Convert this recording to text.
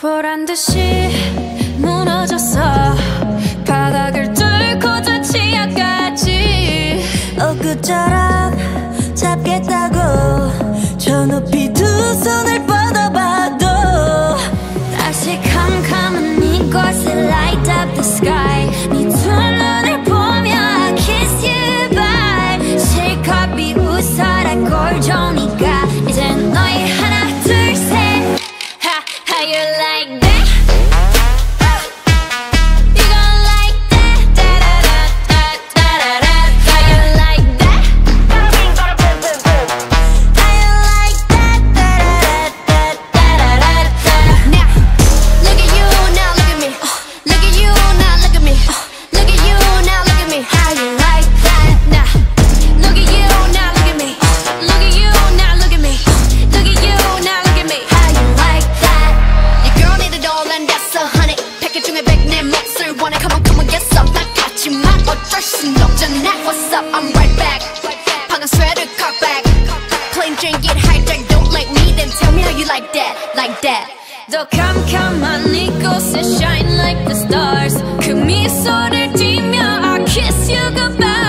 보란 듯이 무너졌어. 바닥을 뚫고 저 치아까지. 엊그처럼 잡겠다고 저 높이 honey. 패킷 중에 백내 몫을 원해. Come on, come on, get some. 나 같지만 어쩔 순 없잖아. What's up? I'm right back. 방금 sweater cut back. Plain drink it hijack. Don't like me, then tell me how you like that, like that. 더 캄캄한 이곳에 shine like the stars 그 미소를 띠며 I kiss you goodbye